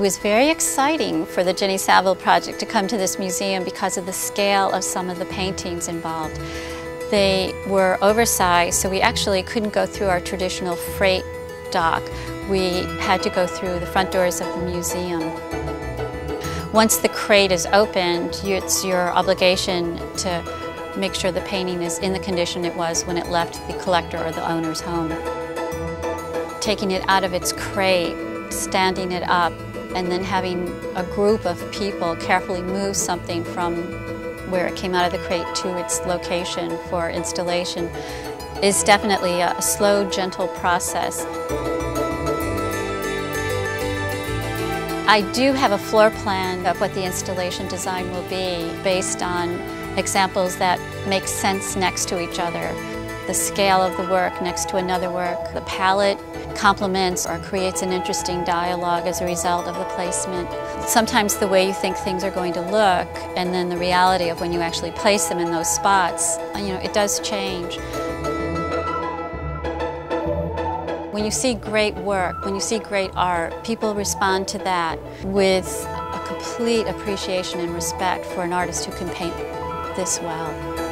It was very exciting for the Jenny Saville project to come to this museum because of the scale of some of the paintings involved. They were oversized, so we actually couldn't go through our traditional freight dock. We had to go through the front doors of the museum. Once the crate is opened, it's your obligation to make sure the painting is in the condition it was when it left the collector or the owner's home. Taking it out of its crate, standing it up, and then having a group of people carefully move something from where it came out of the crate to its location for installation is definitely a slow, gentle process. I do have a floor plan of what the installation design will be based on examples that make sense next to each other. The scale of the work next to another work, the palette complements or creates an interesting dialogue as a result of the placement. Sometimes the way you think things are going to look and then the reality of when you actually place them in those spots, you know, it does change. When you see great work, when you see great art, people respond to that with a complete appreciation and respect for an artist who can paint this well.